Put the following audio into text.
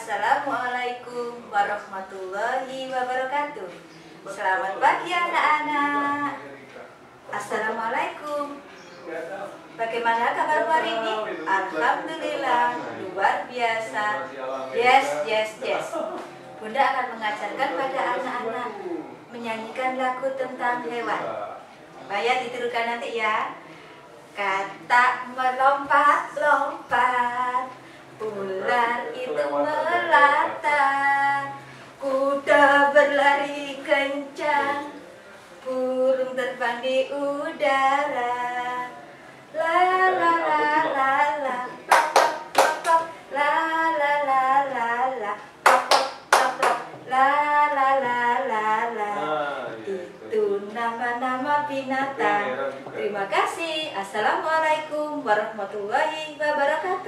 Assalamualaikum warahmatullahi wabarakatuh. Selamat pagi anak-anak. Assalamualaikum. Bagaimana kabar hari ini? Alhamdulillah, luar biasa. Yes, yes, yes. Bunda akan mengajarkan pada anak-anak menyanyikan lagu tentang hewan. Bayar ditirukan nanti ya. Kata melompat-lompat, ular itu melata, kuda berlari kencang, burung terbang di udara. La la la la la, la la la la la, la la la la la. Itu nama-nama binatang. Terima kasih. Assalamualaikum warahmatullahi wabarakatuh.